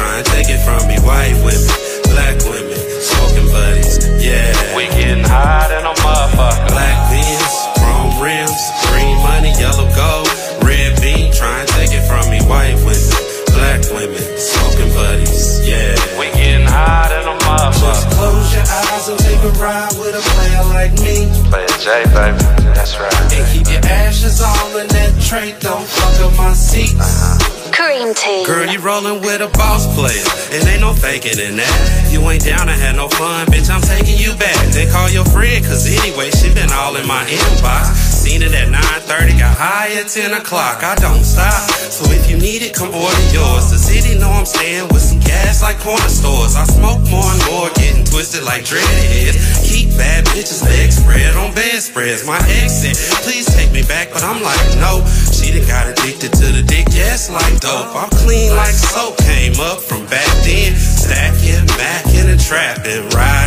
Try and take it from me, white women, black women, smoking buddies, yeah. We getting high than a motherfucker. Black Benz, chrome rims, green money, yellow gold, red bean. Try and take it from me, white women, black women, smoking buddies, yeah. We getting high than a motherfucker. Just close your eyes and take a ride with a player like me. Playa Jay baby, that's right. And keep your ashes all in that tray. Girl, you rolling with a boss player, and ain't no faking in that. You ain't down to have no fun, bitch. I'm taking you back. Then call your friend, cause anyway, she been all in my inbox. Seen it at 9:30, got high at 10 o'clock. I don't stop. So if you need it, come order yours. The city know I'm staying with some gas like corner stores. I smoke more and more, getting twisted like dreadheads. Keep bad bitches legs spread on bedspreads. My exit, please take me back, but I'm like, no. Done got addicted to the dick, yes, like dope. I'm clean like soap, came up from back then. Stacking, back in the trap, and riding